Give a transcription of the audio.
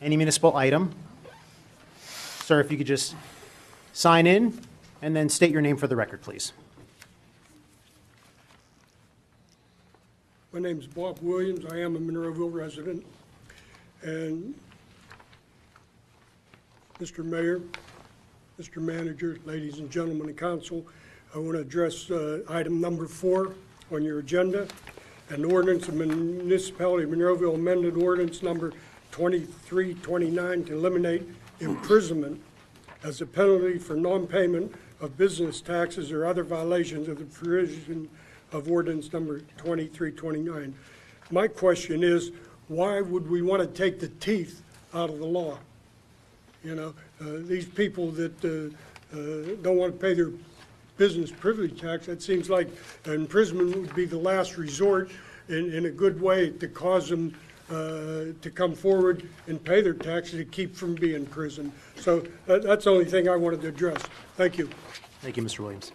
any municipal item. Sir, if you could just sign in and then state your name for the record, please. My name is Bob Williams. I am a Monroeville resident. And Mr. Mayor, Mr. Manager, ladies and gentlemen of council, I want to address uh, item number four on your agenda, an ordinance of municipality of Monroeville amended ordinance number 2329 to eliminate imprisonment as a penalty for non-payment of business taxes or other violations of the provision of ordinance number 2329. My question is, why would we want to take the teeth out of the law? You know, uh, these people that uh, uh, don't want to pay their business privilege tax, it seems like imprisonment would be the last resort in, in a good way to cause them uh, to come forward and pay their taxes to keep from being in prison. So that, that's the only thing I wanted to address. Thank you. Thank you, Mr. Williams.